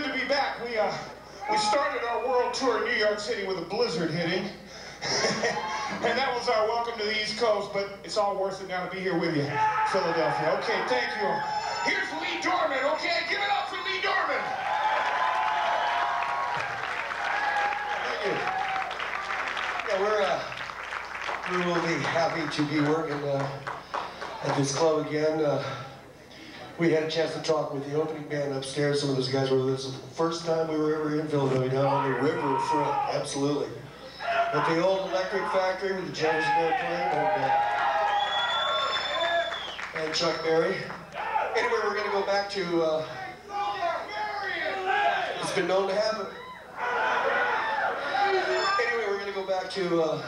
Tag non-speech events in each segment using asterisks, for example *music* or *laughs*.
good to be back. We, uh, we started our world tour in New York City with a blizzard hitting. *laughs* and that was our welcome to the East Coast, but it's all worth it now to be here with you, Philadelphia. Okay, thank you. Here's Lee Dorman, okay? Give it up for Lee Dorman. Thank you. Yeah, we're, uh, we will be happy to be working uh, at this club again. Uh, we had a chance to talk with the opening band upstairs. Some of those guys were with us the first time we were ever in Philadelphia, down on the riverfront. Absolutely. At the old electric factory with the Jefferson Airplane and, uh, and Chuck Berry. Anyway, we're going to go back to, uh, it's been known to happen. Anyway, we're going to go back to uh,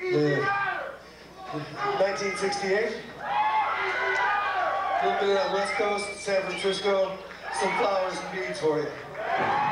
the 1968. Little bit of West Coast, San Francisco, some flowers and beads for you.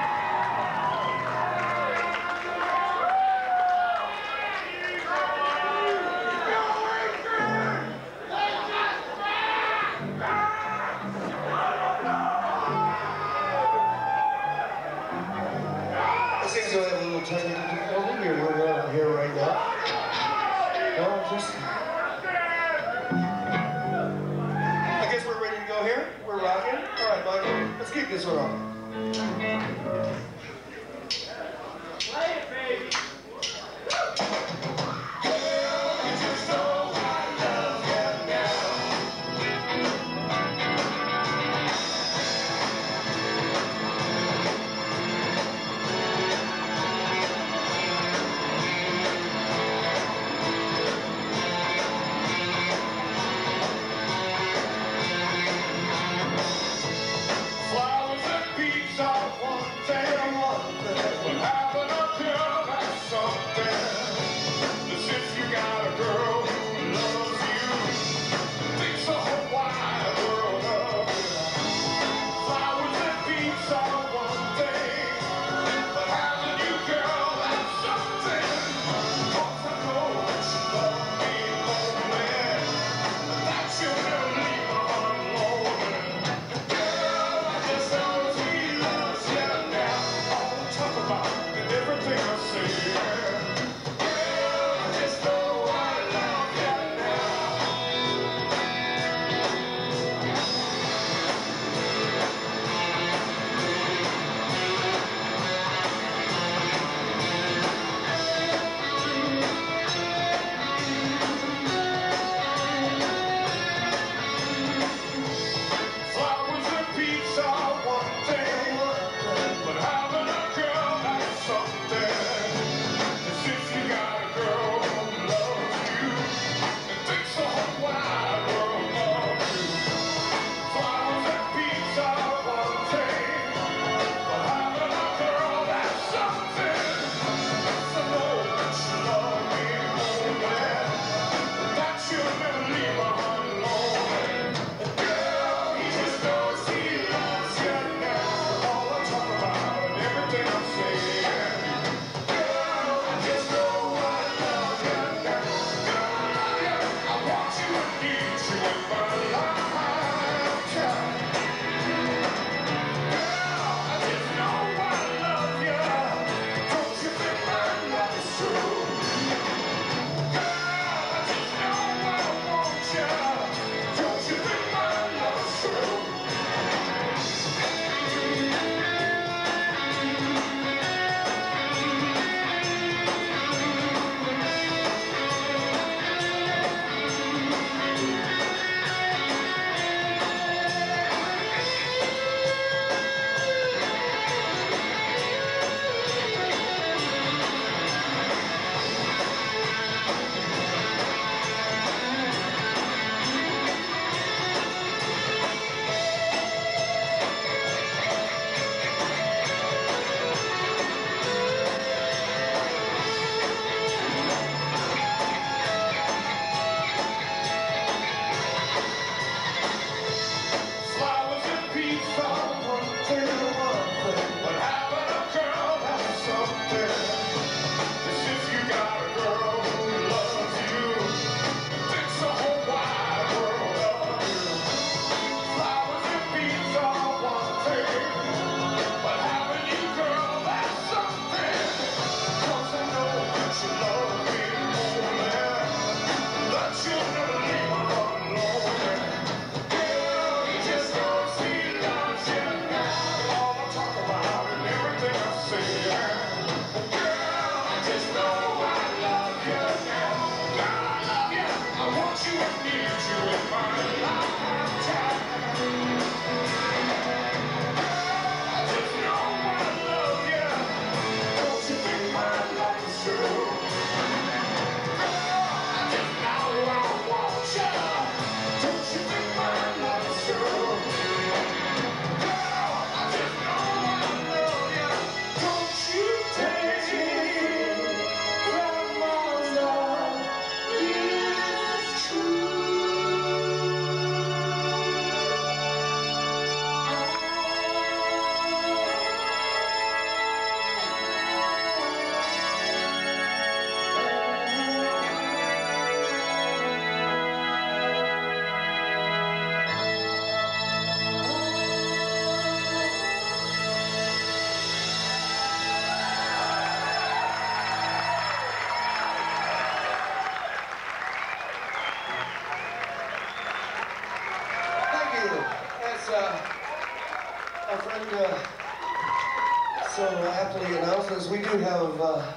We do have uh,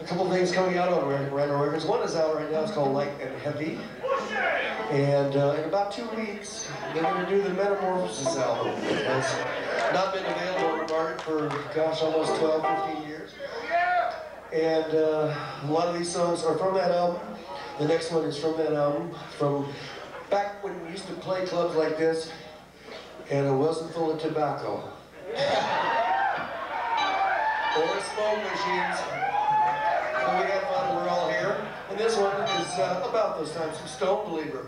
a couple things coming out on Random Records. One is out right now, it's called Light and Heavy. And uh, in about two weeks, they're going to do the Metamorphosis album. It's not been available on the market for, gosh, almost 12, 15 years. And uh, a lot of these songs are from that album. The next one is from that album, from back when we used to play clubs like this, and it wasn't full of tobacco. *laughs* smoke machines. But we had fun, we're all here. And this one is uh, about those times, Stone Believer.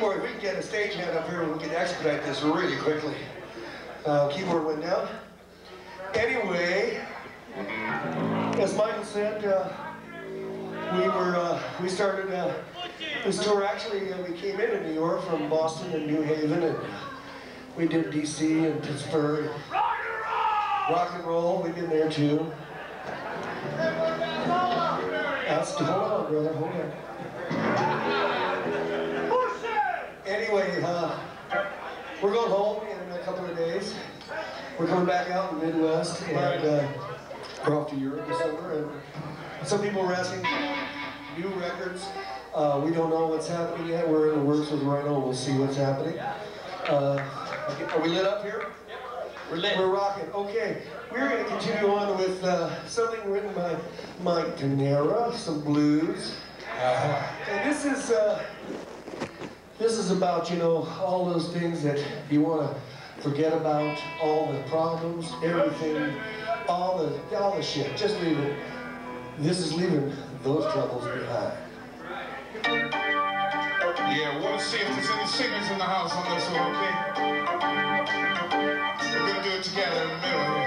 Keyboard. If we can get a stagehand up here, and we can expedite this really quickly. Uh, keyboard went down. Anyway, as Michael said, uh, we were, uh, we started uh, this tour. Actually, uh, we came in in New York from Boston and New Haven, and we did DC and Pittsburgh. Rock and roll, we've been there too. That's, hold on, brother, hold on. Anyway, uh, we're going home in a couple of days. We're coming back out in the Midwest, and uh, we're off to Europe this summer. And some people were asking new records. Uh, we don't know what's happening yet. We're in the works with Rhino. We'll see what's happening. Uh, are we lit up here? We're lit. We're rocking. Okay, we're going to continue on with uh, something written by Mike Pinera, some blues. And this is uh, this is about you know all those things that you want to forget about, all the problems, everything, all the all the shit. Just leave it. This is leaving those troubles behind. Yeah, want to see if there's any singers in the house on this one, okay? We're gonna do it together in the middle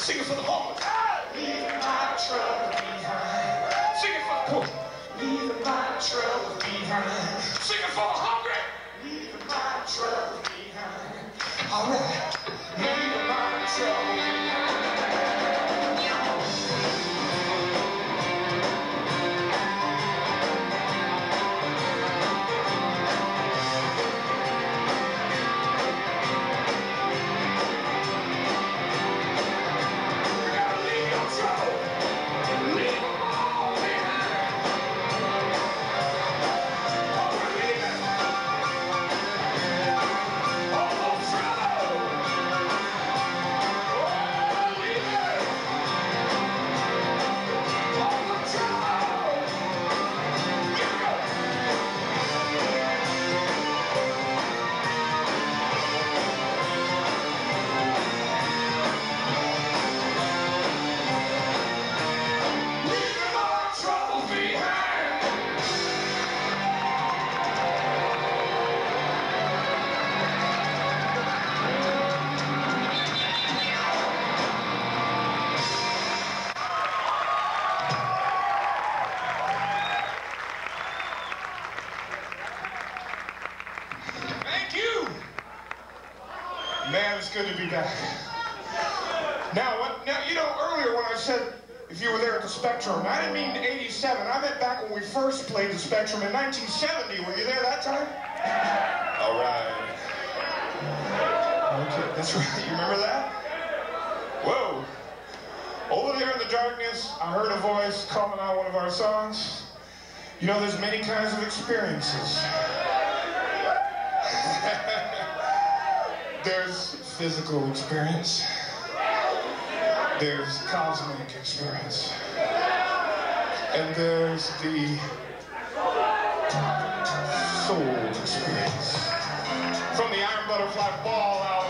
Sing it for the homeless. You know, there's many kinds of experiences. *laughs* there's physical experience. There's cosmic experience. And there's the soul experience. From the Iron Butterfly Ball out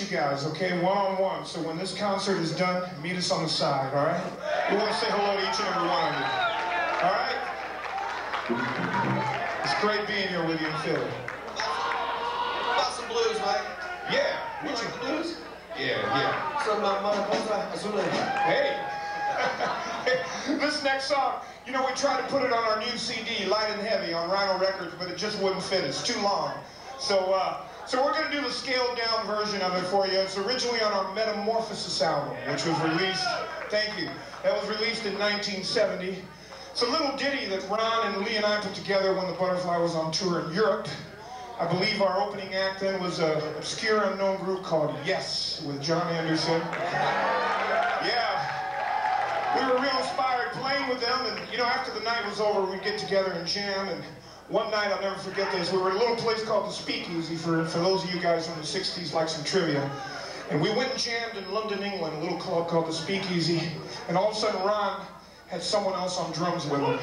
you guys, okay, one on one. So when this concert is done, meet us on the side, all right? We want to say hello to each and every one of you. All right? It's great being here with you in Philly. Got some blues, Mike. Yeah, You like blues? Yeah, yeah. Mariposa Azul. Hey. *laughs* this next song, you know, we tried to put it on our new CD, Light and Heavy, on Rhino Records, but it just wouldn't fit. It's too long. So, uh, so we're going to do the scaled down version of it for you. It's originally on our Metamorphosis album, which was released, thank you, that was released in 1970. It's a little ditty that Ron and Lee and I put together when the Butterfly was on tour in Europe. I believe our opening act then was an obscure unknown group called Yes with Jon Anderson. Yeah. We were real inspired playing with them, and you know, after the night was over, we'd get together and jam. And one night, I'll never forget this. We were at a little place called the Speakeasy for, for those of you guys from the 60s like some trivia. And we went and jammed in London, England, a little club called the Speakeasy. And all of a sudden, Ron had someone else on drums with him.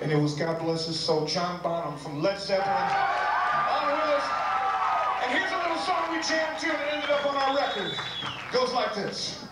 And it was, God bless his soul, John Bonham from Led Zeppelin. On with us. And here's a little song we jammed to, and it ended up on our record. Goes like this.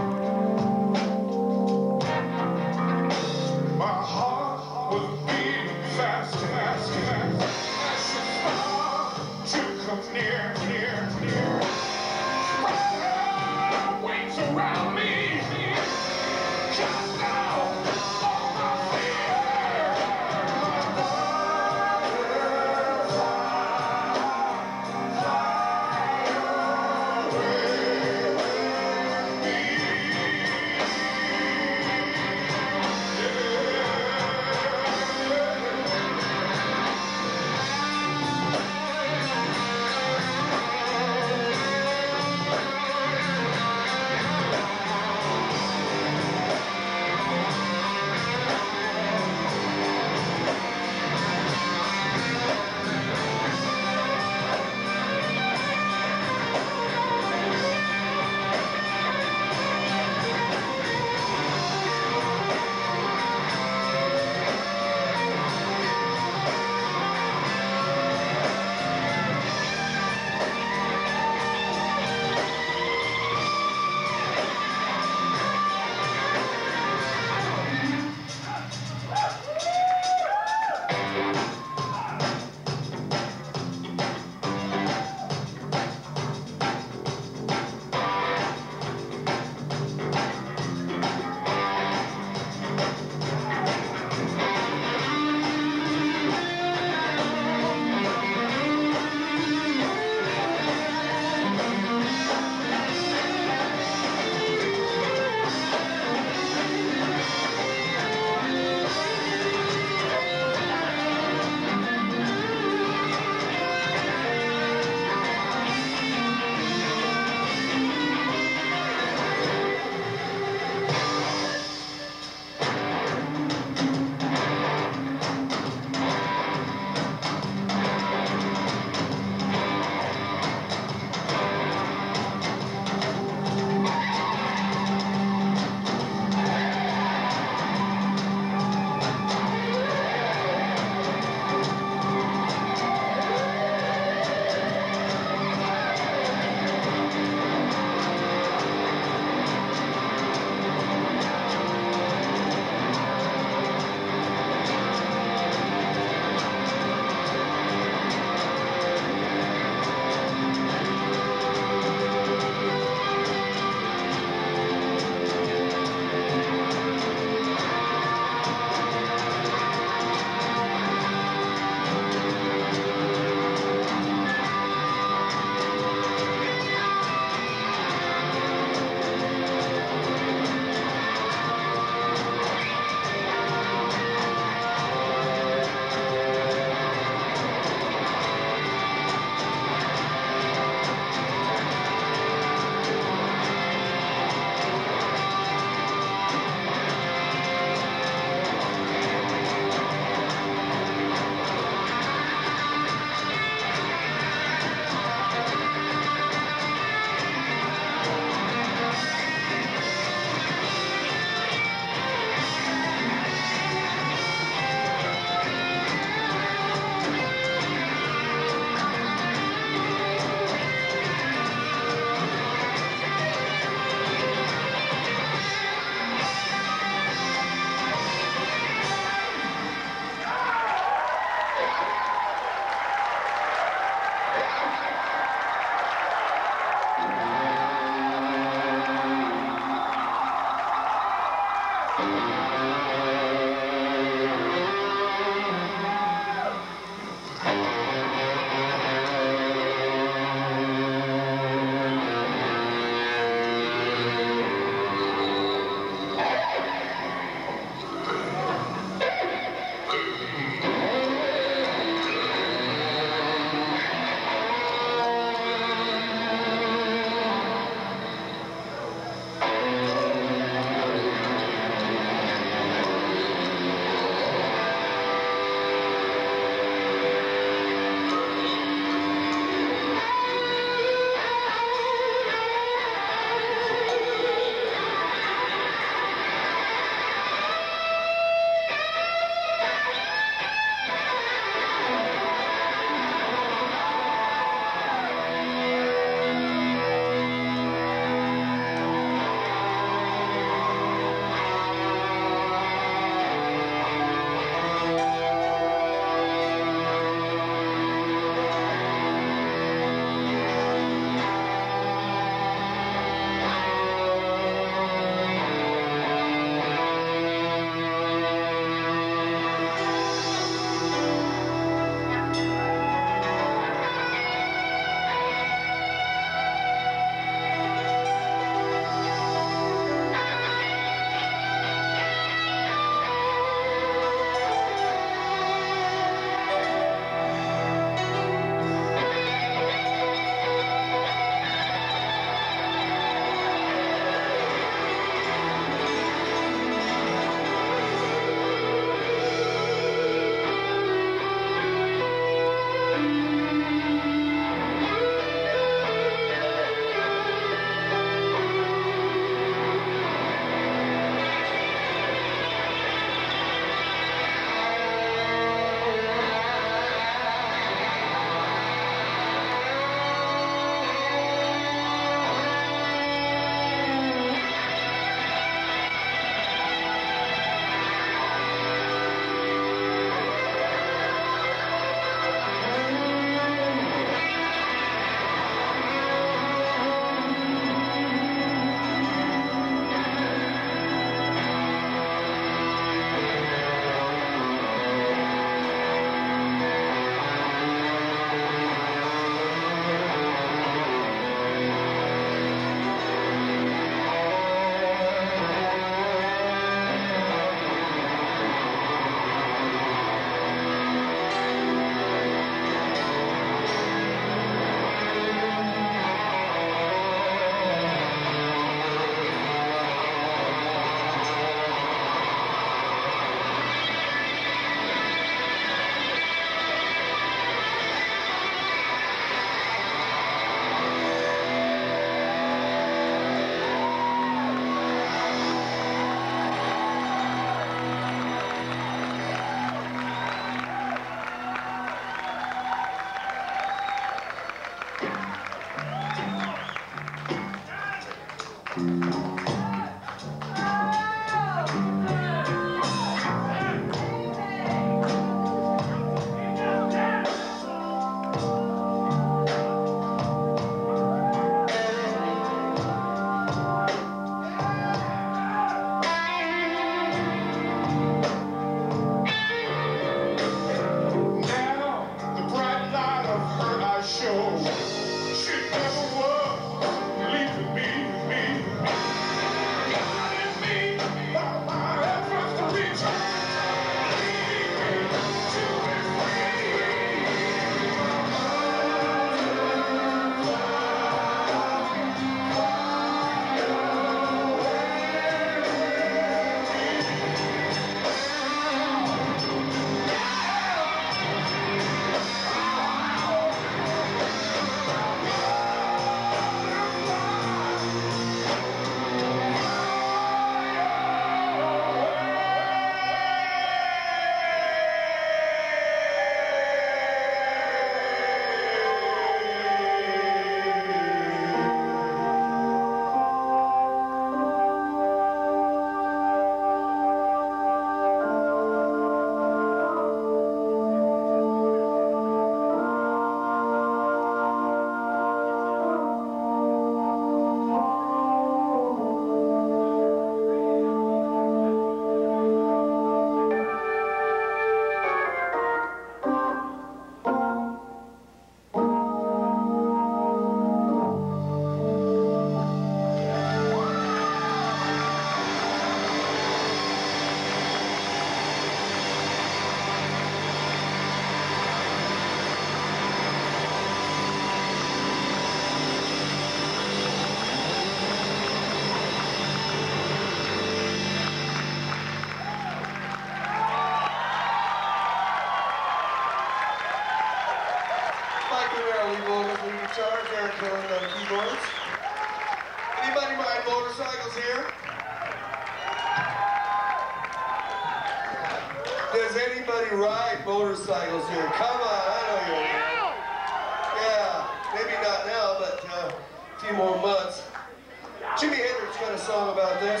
About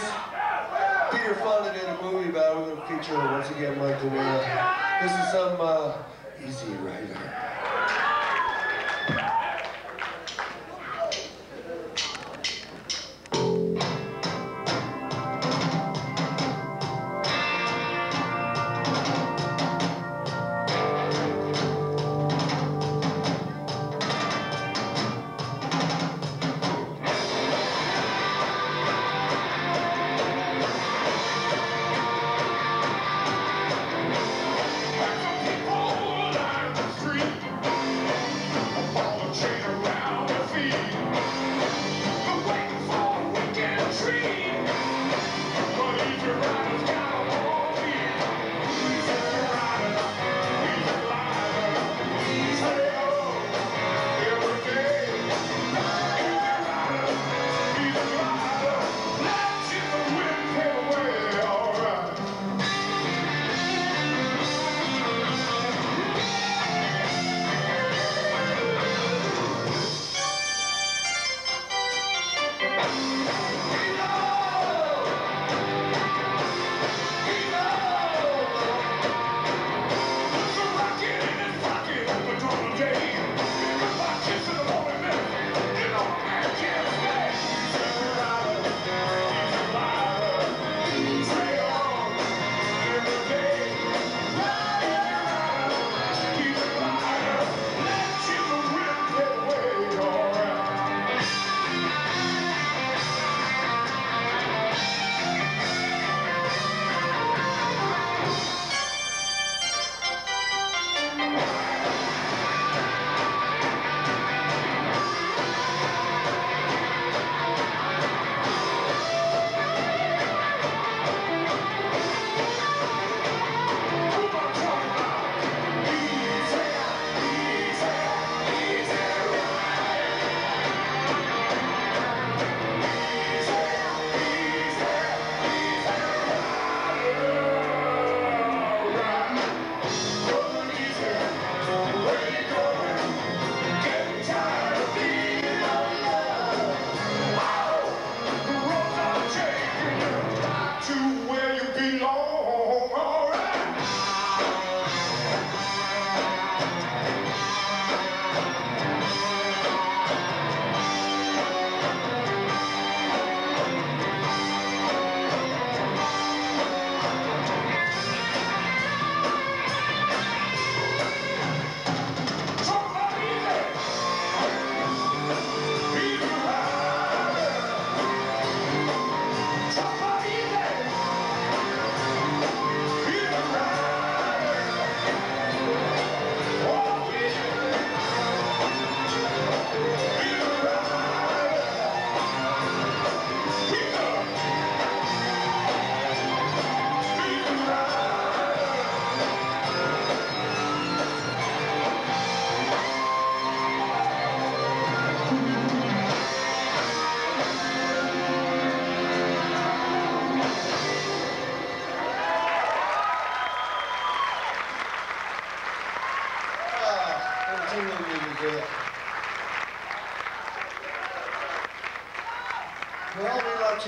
this. Peter Fonda did a movie about it. We're going to feature once again, Michael DeMille. This is some uh, Easy Rider.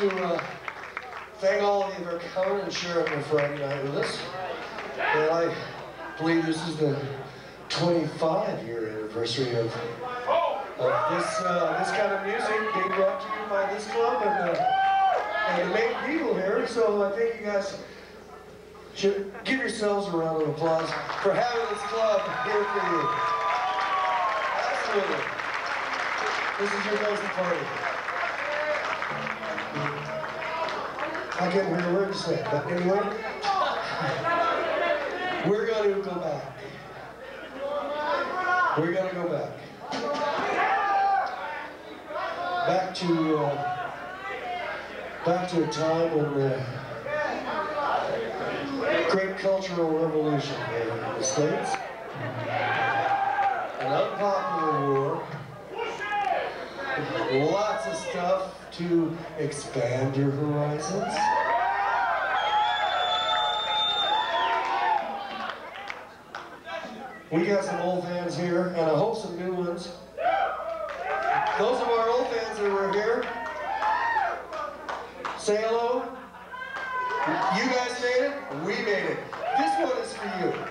To uh, thank all of you for coming and sharing your Friday night with us. And I believe this is the 25 year anniversary of, of this uh, this kind of music being brought to you by this club and, uh, and the main people here. So I think you guys should give yourselves a round of applause for having this club here for you. Absolutely. This is your guys' party. I can't hear a word you say, but anyway, we're going to go back. We're going to go back. Back to uh, back to a time when the great cultural revolution in the States, an unpopular war, lots of stuff to expand your horizons. We got some old fans here, and I hope some new ones. Those of our old fans that were here, say hello. You guys made it, we made it. This one is for you.